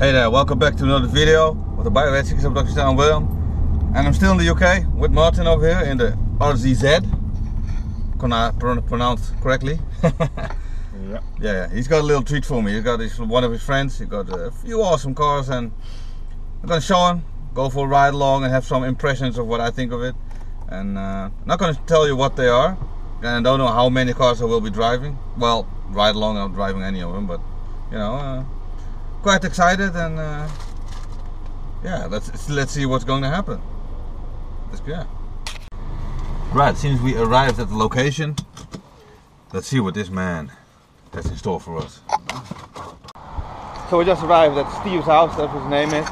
Hey there, welcome back to another video with the Bioethics of Dr. Stan William. And I'm still in the UK with Martin over here in the RZZ. Can I pro- pronounce correctly? Yeah. Yeah, yeah, he's got a little treat for me. He's got his, one of his friends. He got a few awesome cars, and I'm gonna show him, go for a ride along, and have some impressions of what I think of it. And uh, not gonna tell you what they are, and I don't know how many cars I will be driving. Well, ride along, I'm driving any of them, but you know, uh, quite excited, and uh, yeah, let's let's see what's going to happen. Let's. Right, since we arrived at the location, let's see what this man has in store for us. So we just arrived at Steve's house, that's his name is.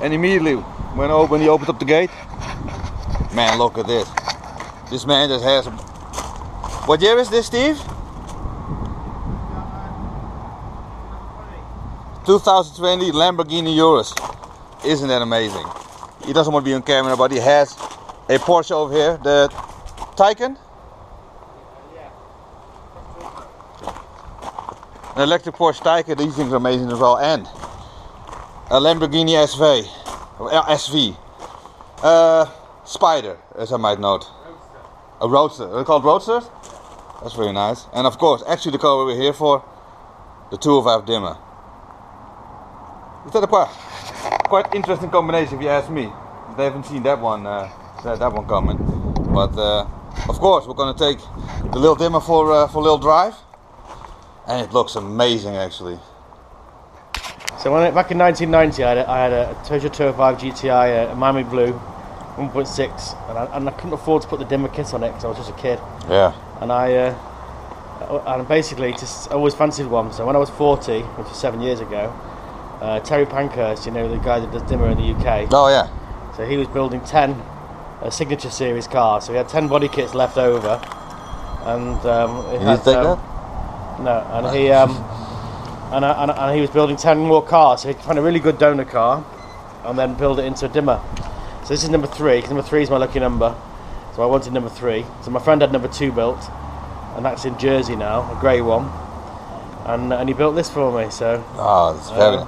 And immediately when he opened up the gate, man, look at this. This man just has. What year is this, Steve? 2020 Lamborghini Urus. Isn't that amazing? He doesn't want to be on camera, but he has a Porsche over here, the Taycan. An electric Porsche Taycan, these things are amazing as well, and a Lamborghini SV, uh, SV, uh, Spider, as I might note, a Roadster. They're called Roadsters. That's very nice, and of course, actually the car we we're here for, the 205 Dimma. That a quite, quite interesting combination if you ask me? They haven't seen that one, uh, that, that one coming, but uh, of course we're gonna take the little Dimma for uh, for a little drive. And it looks amazing actually. So when I, back in 1990, I had a, I had a Peugeot 205 GTI, a Miami Blue, 1.6, and I, and I couldn't afford to put the Dimma kit on it because I was just a kid. Yeah. And I, uh, and basically just always fancied one. So when I was 40, which was seven years ago, uh, Terry Pankhurst, you know the guy that does Dimma in the UK, Oh yeah. so he was building 10 uh, signature series cars. So he had 10 body kits left over, and um, it You had, take um, that? No, and he um, and, uh, and and he was building ten more cars. So he found a really good donor car, and then build it into a Dimma. So this is number three. 'cause number three is my lucky number. So I wanted number three. So my friend had number two built, and that's in Jersey now, a grey one. And and he built this for me. So Oh, that's very. Uh,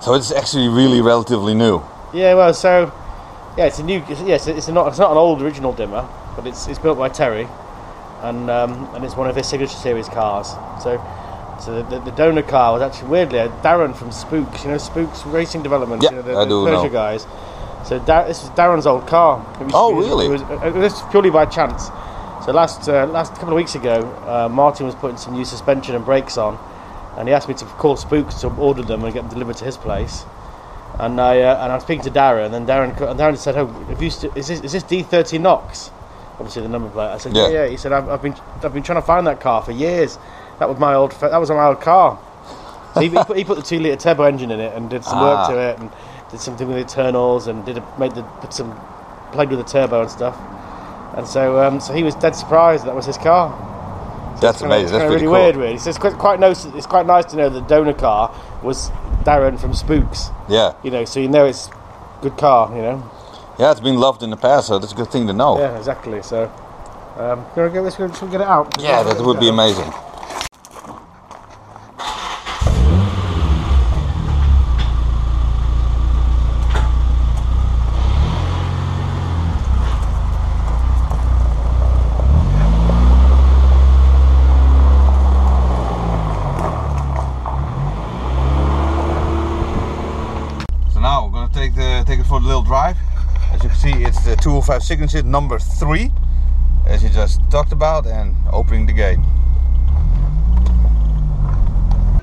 so it's actually really relatively new. yeah, well, so yeah, it's a new. Yes, it's not. It's not an old original Dimma, but it's it's built by Terry, and um, and it's one of his signature series cars. So. So the, the, the donor car was actually weirdly uh, Darren from Spooks, you know Spooks Racing Development, Yeah, you know, the, I the do Peugeot know. guys. So Dar- this is Darren's old car. It was- Oh, it was- really? It was, uh, this purely by chance. So last uh, last couple of weeks ago, uh, Martin was putting some new suspension and brakes on, and he asked me to call Spooks to order them and get them delivered to his place. And I uh, and I was speaking to Darren, and Darren and Darren said, "Oh, have you st- is this is this D30 Knox?" Obviously the number plate. I said, Yeah. "Yeah, yeah." He said, I've, "I've been I've been trying to find that car for years. That was my old that was my old car." So he, he, put, he put the two liter turbo engine in it and did some Ah. work to it and did something with the internals and did a, made the put some played with the turbo and stuff. And so um, so he was dead surprised that was his car. That's Kinda- amazing. That's kinda really cool. weird, really. So it's quite, quite nice. It's quite nice to know the donor car was Darren from Spooks. Yeah. You know, so you know it's good car. You know. Yeah, it's been loved in the past, so that's a good thing to know. Yeah, exactly. So, um, want to get this? Should we get it out? Yeah, that would be amazing. So now we're gonna take the take it for a little drive. As you can see, it's the 205 signature number three, as you just talked about, and opening the gate.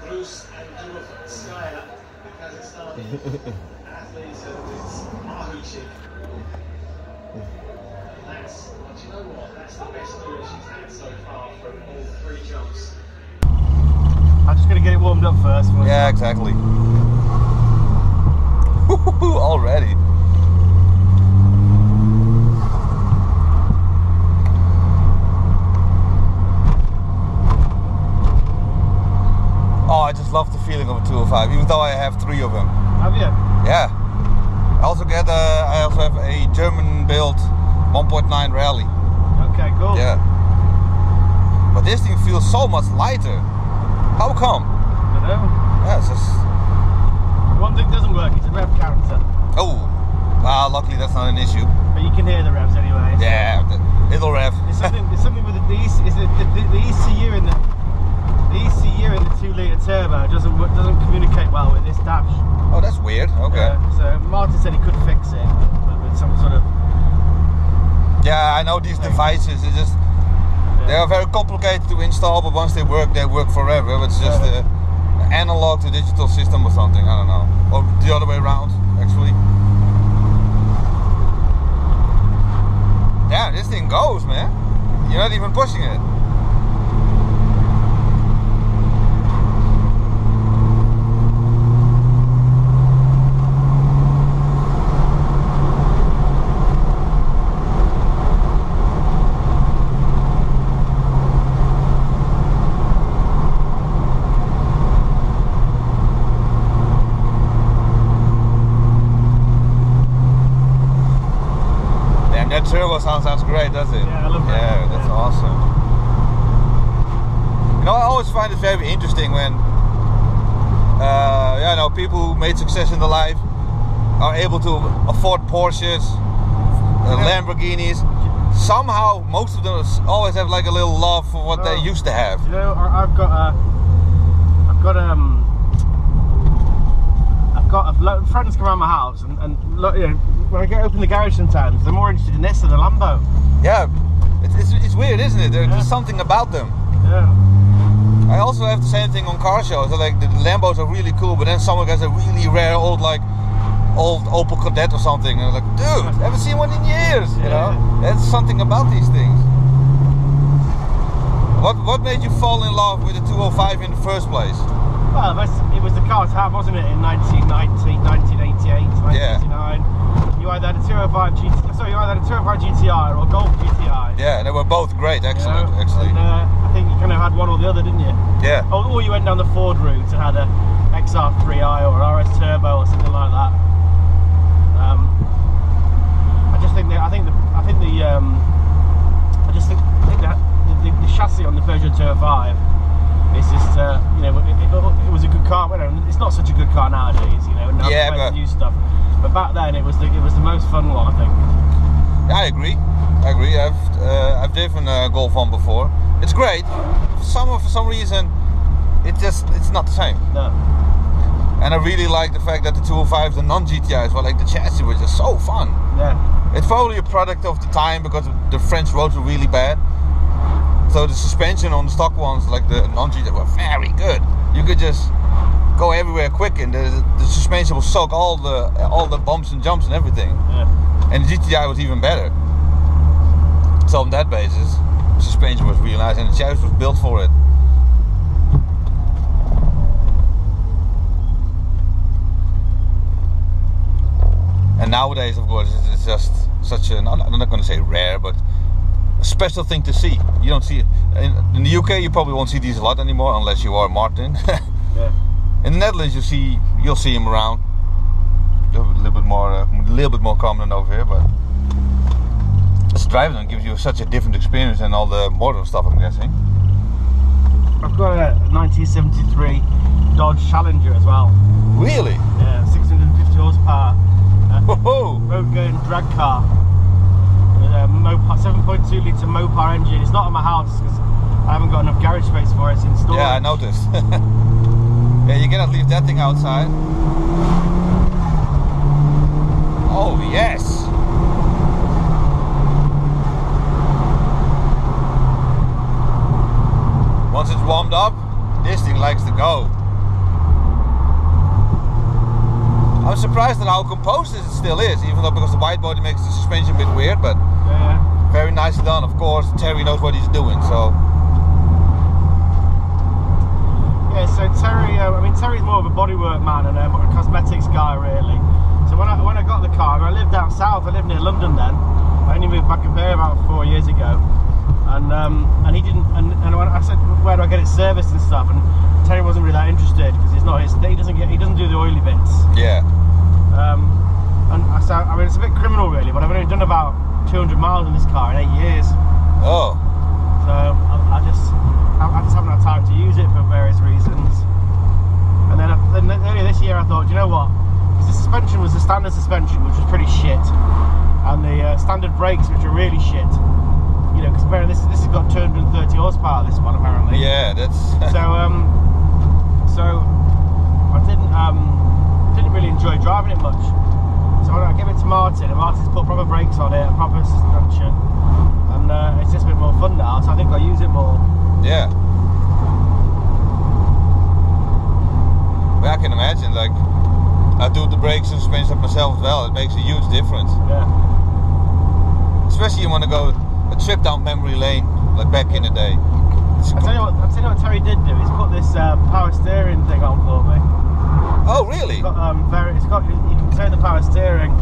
Bruce and do a sky up because it started athletes and it's Mahuchik. That's, well, do you know what? That's the best doing she's had so far from all three jumps. I'm just gonna get it warmed up first. Yeah, exactly. Already. Oh, I just love the feeling of a 205, even though I have three of them. Have you? Yeah. I also get a, I also have a German built 1.9 rally. Okay, cool. Yeah. But this thing feels so much lighter. How come? I don't know. Yeah, it's just One thing doesn't work is the rev counter, Oh, well, luckily that's not an issue. but you can hear the revs anyway. Yeah, the- it'll rev. There's something, there's something with the, the, EC, is the, the, the ECU in the the ECU in the two litre turbo doesn't doesn't communicate well with this dash. Oh, that's weird. Okay. Uh, so Martin said he could fix it but with some sort of Yeah, I know these devices. It's just they are very complicated to install, but once they work, they work forever. It's just Yeah. analog to digital system or something. I don't know, or the other way around, actually. Yeah, this thing goes, man. You're not even pushing it. Damn, that turbo does it? Yeah, I love that. Yeah, that's Yeah. awesome. You know, I always find it very interesting when, uh, yeah, you know, people who made success in their life are able to afford Porsches, uh, Lamborghinis. Somehow, most of them always have like a little love for what they Oh. used to have. You know, I've got a, I've got um, I've got a lot friends come around my house, and, and you know, when I get open the garage sometimes, they're more interested in this than the Lambo. Yeah, it's, it's, it's weird, isn't it? There's Yeah. just something about them. Yeah, I also have the same thing on car shows. So, like the Lambos are really cool, but then someone has a really rare old like old Opel Kadett or something, and I'm like, dude, haven't seen one in years. You know, there's something about these things. What what made you fall in love with the 205 in the first place? Well, that's, it was the car to have, wasn't it, in 1990, 1988, 1989. You either had a 205 GT, sorry, you either had a 205 GTI or a Golf GTI. Yeah, they were both great, you excellent, know, actually. And, uh, I think you kind of had one or the other, didn't you? Yeah, Or, or you went down the Ford route and had a XR3i or an RS Turbo or something like that. Um, I just think that I think the I think the um, I just think, I think that the, the, the chassis on the Peugeot 205 is just uh, you know it, it, it was a good car. Well, it's not such a good car nowadays, you know. now Yeah, but- new stuff. But back then it was the it was the most fun one, I think. I agree. I agree. I've uh, I've driven a Golf one before. It's great. For some for some reason, it just it's not the same. No. And I really like the fact that the 205s, the non-GTIs, were like the chassis were just so fun. Yeah. It's probably a product of the time because the French roads were really bad. So the suspension on the stock ones, like the non-GTI, were very good. You could just go everywhere quick, and the, the suspension will soak all the all the bumps and jumps and everything. Yeah. And the GTI was even better. So on that basis, the suspension was really nice, and the chassis was built for it. And nowadays, of course, it's- just such a, I'm not, going to say rare, but special thing to see. You don't see it. In, in the UK, you probably won't see these a lot anymore unless you are Martin. Yeah. in the Netherlands, you see, you'll see them around. A little, bit more, uh, a little bit more common than over here, but just driving them gives you such a different experience than all the modern stuff. I'm guessing. I've got a 1973 Dodge Challenger as well. Really? Yeah, 650 horsepower. Uh, road going drag car. Mopar, 7.2 litre Mopar engine. It's not at my house because I haven't got enough garage space for it. It's in. Yeah, I noticed. yeah, you cannot leave that thing outside. Oh yes. Once it's warmed up, this thing likes to go. I'm surprised at how composed it still is, even though because the wide body makes the suspension a bit weird, but Yeah, very nicely done. Of course, Terry knows what he's doing, so yeah. So Terry, uh, I mean Terry's more of a bodywork man and um, a cosmetics guy, really. So when I when I got the car, I lived down south. I lived near London then. I only moved back up here about four years ago, and um, and he didn't. And, and I said where do I get it serviced and stuff, and Terry wasn't really that interested because he's not. His, he doesn't get. He doesn't do the oily bits. yeah. Um, and I, so, I mean, it's a bit criminal, really, but I've only done about 200 miles in this car in eight years. Oh, So I, I just, I, I just haven't had time to use it for various reasons. And then, I, then earlier this year I thought, "Do you know what? Because the suspension was the standard suspension, which was pretty shit, and the uh, standard brakes, which are really shit. You know, because apparently this this has got 230 horsepower. This one apparently. Yeah, that's. So um, so I didn't um didn't really enjoy driving it much. So I gave it to Martin, and Martin's put proper brakes on it, proper suspension, and uh, it's just a bit more fun now. So I think I'll use it more. yeah. But I can imagine, like, I do the brakes and suspension myself as well. It makes a huge difference. Yeah. Especially you want to go a trip down memory lane, like back in the day. It's I tell you what, I tell you what Terry did do. He's put this uh, power steering thing on for me. Oh, really? It's got um, very, it's got you can turn the power steering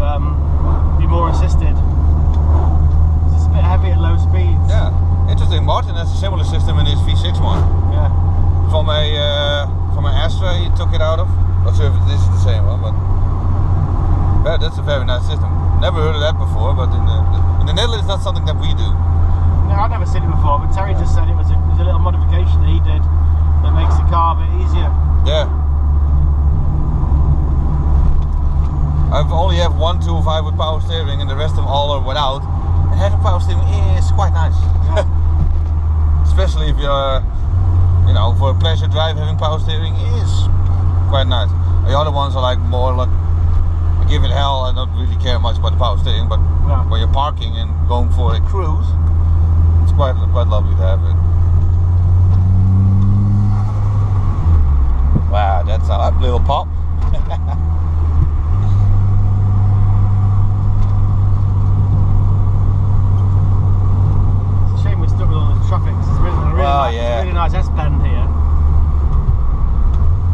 to um, be more assisted. It's a bit heavy at low speeds. Yeah. Interesting. Martin has a similar system in his V6 one. Yeah. From a uh, from an Astra, he took it out of. Not sure if this is the same one, but yeah, that's a very nice system. Never heard of that before, but in the in the Netherlands, that's something that we do. No, I've never seen it before, but Terry just said it was a, it was a little modification that he did that makes the car a bit easier. Yeah. I've only have one 205 with power steering, and the rest of them all are without. And having power steering is quite nice, especially if you're, you know, for a pleasure drive. Having power steering is quite nice. The other ones are like more like I give it hell. I don't really care much about the power steering, but Yeah. when you're parking and going for a cruise, it's quite quite lovely to have it. Wow, that's a little pop. It's a shame we're stuck with all this traffic. 'cause It's a really, a really, Well, nice, yeah. really nice S bend here.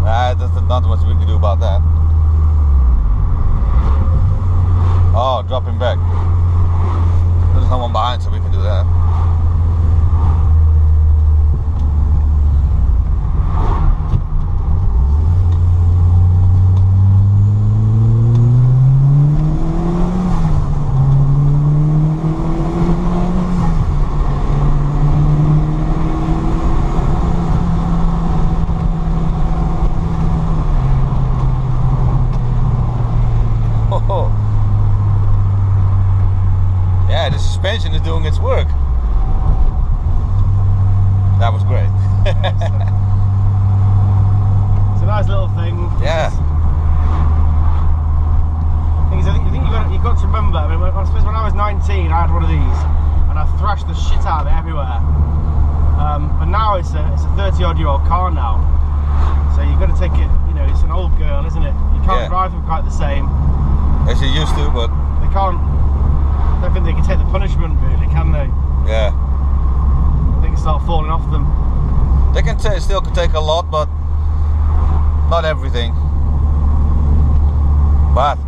Ah, there's not much we can do about that. Oh, dropping back. There's no one behind, so we can do that. Oh. Yeah, the suspension is doing its work. That was great. It's a nice little thing. yeah. Thing is, I think, I think you got you got to remember. I mean, when, I suppose when I was 19, I had one of these, and I thrashed the shit out of it everywhere. Um, but now it's a it's a 30 odd year old car now, so you've got to take it. You know, it's an old girl, isn't it? You can't Yeah. drive them quite the same. As you used to, but They can't. I don't think they can take the punishment, really, can they? yeah. They can start falling off them. They can t- still can take a lot, but not everything. But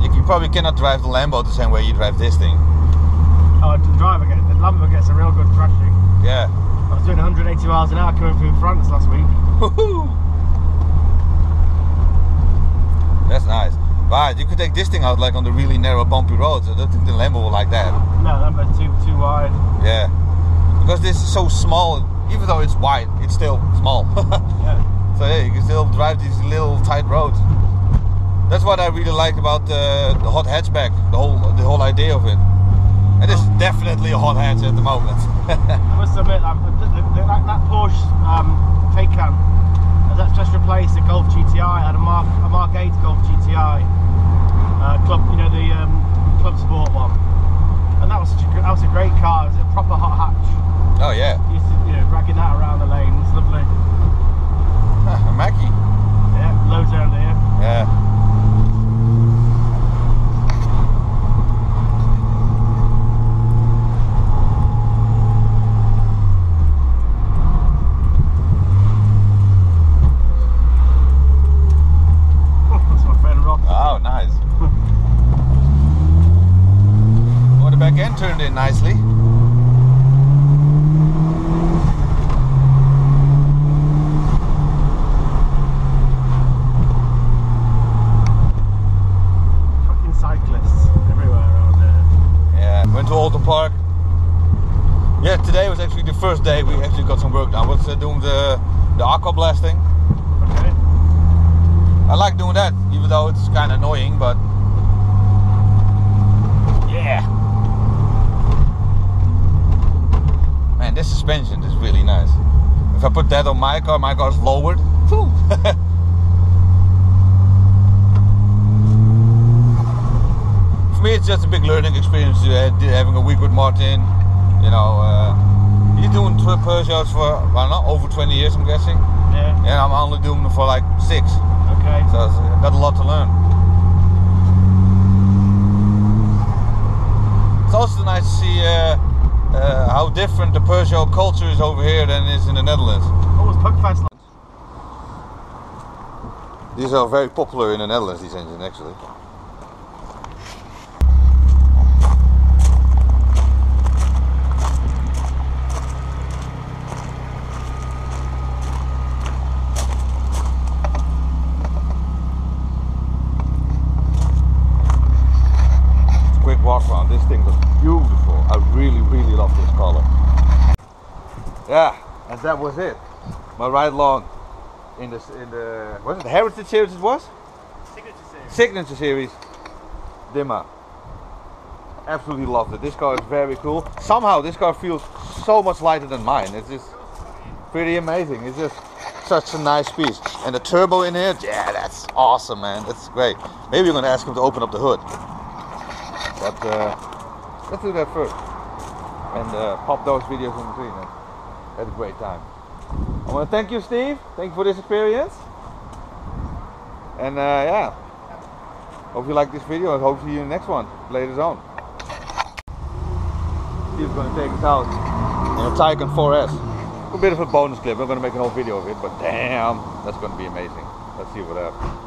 you, you probably cannot drive the Lambo the same way you drive this thing. Oh, the driver gets the Lambo gets a real good thrashing. Yeah. I was doing 180 miles an hour coming through France last week. That's nice. But you could take this thing out like on the really narrow bumpy roads. I don't think the Lambo will like that. No, Lambo's too too wide. Yeah. Because this is so small, even though it's wide, it's still small. Yeah. so yeah, you can still drive these little tight roads. That's what I really like about uh, the hot hatchback, the whole the whole idea of it. It is definitely a hot hatch at the moment. I must admit, um, that, that Porsche um, Taycan has that's just replaced a Golf GTI and a Mark a Mark 8 Golf GTI uh, club, you know the um, club sport one, and that was such a that was a great car. It was a proper hot hatch. oh yeah, Used to, you know, dragging that around the lane. It's lovely. a Mackie. Yeah, loads around here. Yeah. That's my friend Rob. Oh, nice. oh, the back end turned in nicely. Yeah, today was actually the first day we actually got some work done. I was uh, doing the the aqua blasting. Okay. I like doing that, even though it's kind of annoying. But yeah, man, this suspension is really nice. If I put that on my car, my car's lowered. For me, it's just a big learning experience. Uh, having a week with Martin, you know, uh, he's doing trip Peugeots for I don't over 20 years, I'm guessing, Yeah. and I'm only doing them for like six. Okay. So I've got a lot to learn. It's also nice to see uh, uh, how different the Peugeot culture is over here than it is in the Netherlands. Oh, it's Pugfest. These are very popular in the Netherlands, these engines actually. Quick walk around, this thing looks beautiful. I really, really love this color. Yeah, and that was it. My ride along in the in the was it the Heritage Series it was? Signature series. Signature Series Dimma. Absolutely loved it. This car is very cool. Somehow this car feels so much lighter than mine. It's just pretty amazing. It's just such a nice piece. And the turbo in here, yeah, that's awesome, man. That's great. Maybe you're gonna ask him to open up the hood. But uh, let's do that first. And uh, pop those videos in between. Had a great time. I want to thank you, Steve. Thank you for this experience. And uh, yeah, hope you like this video and hope to see you in the next one later on. Steve's going to take us out in a Taycan 4S. A bit of a bonus clip. I'm going to make an whole video of it, but damn, that's going to be amazing. Let's see what happens.